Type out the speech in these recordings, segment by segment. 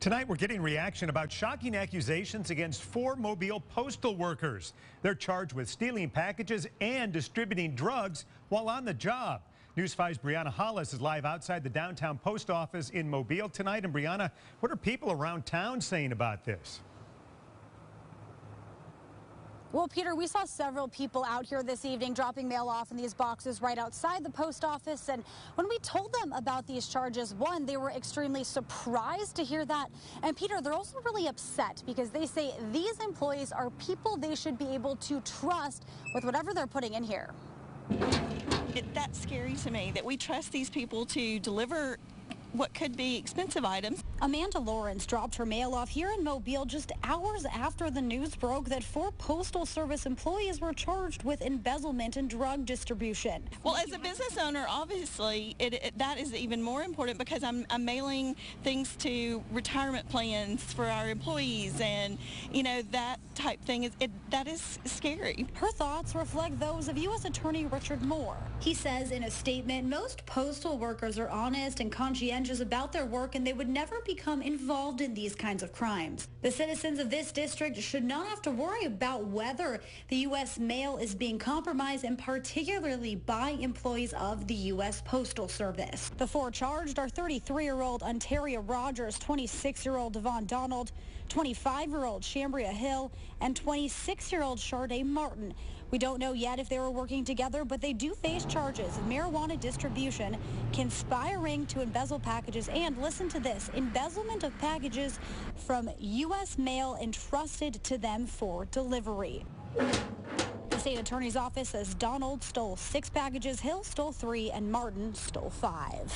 Tonight, we're getting reaction about shocking accusations against four Mobile postal workers. They're charged with stealing packages and distributing drugs while on the job. News 5's Brianna Hollis is live outside the downtown post office in Mobile tonight. And Brianna, what are people around town saying about this? Well, Peter, we saw several people out here this evening dropping mail off in these boxes right outside the post office. And when we told them about these charges, one, they were extremely surprised to hear that. And Peter, they're also really upset because they say these employees are people they should be able to trust with whatever they're putting in here. It, that's scary to me that we trust these people to deliver what could be expensive items. Amanda Lawrence dropped her mail off here in Mobile just hours after the news broke that four Postal Service employees were charged with embezzlement and drug distribution. Well, as a business owner, obviously, it, it, that is even more important because I'm, I'm mailing things to retirement plans for our employees and, you know, that type thing. Is, it, that is scary. Her thoughts reflect those of U.S. Attorney Richard Moore. He says in a statement, most postal workers are honest and conscientious about their work and they would never become involved in these kinds of crimes. The citizens of this district should not have to worry about whether the U.S. mail is being compromised and particularly by employees of the U.S. Postal Service. The four charged are 33-year-old Ontario Rogers, 26-year-old Devon Donald, 25-year-old Shambria Hill, and 26-year-old Charday Martin. We don't know yet if they were working together, but they do face charges of marijuana distribution, conspiring to embezzle packages, and listen to this, embezzlement of packages from U.S. mail entrusted to them for delivery. The state attorney's office says Donald stole six packages, Hill stole three, and Martin stole five.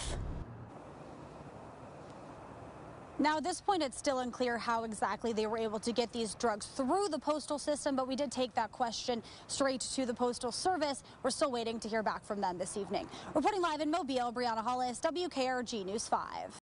Now, at this point, it's still unclear how exactly they were able to get these drugs through the postal system, but we did take that question straight to the Postal Service. We're still waiting to hear back from them this evening. Reporting live in Mobile, Brianna Hollis, WKRG News 5.